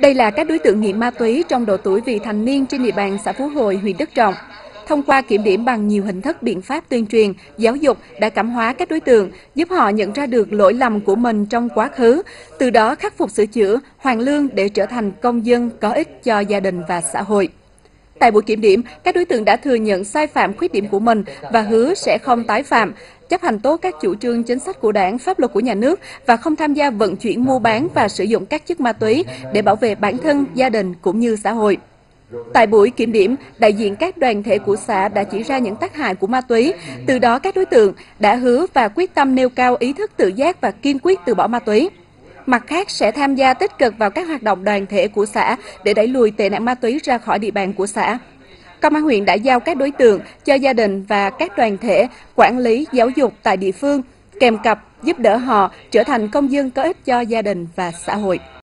Đây là các đối tượng nghiện ma túy trong độ tuổi vị thành niên trên địa bàn xã Phú Hội, huyện Đức Trọng. Thông qua kiểm điểm bằng nhiều hình thức biện pháp tuyên truyền, giáo dục đã cảm hóa các đối tượng, giúp họ nhận ra được lỗi lầm của mình trong quá khứ, từ đó khắc phục sửa chữa, hoàn lương để trở thành công dân có ích cho gia đình và xã hội. Tại buổi kiểm điểm, các đối tượng đã thừa nhận sai phạm khuyết điểm của mình và hứa sẽ không tái phạm, chấp hành tốt các chủ trương chính sách của đảng, pháp luật của nhà nước và không tham gia vận chuyển mua bán và sử dụng các chất ma túy để bảo vệ bản thân, gia đình cũng như xã hội. Tại buổi kiểm điểm, đại diện các đoàn thể của xã đã chỉ ra những tác hại của ma túy, từ đó các đối tượng đã hứa và quyết tâm nêu cao ý thức tự giác và kiên quyết từ bỏ ma túy. Mặt khác sẽ tham gia tích cực vào các hoạt động đoàn thể của xã để đẩy lùi tệ nạn ma túy ra khỏi địa bàn của xã. Công an huyện đã giao các đối tượng cho gia đình và các đoàn thể quản lý giáo dục tại địa phương, kèm cặp giúp đỡ họ trở thành công dân có ích cho gia đình và xã hội.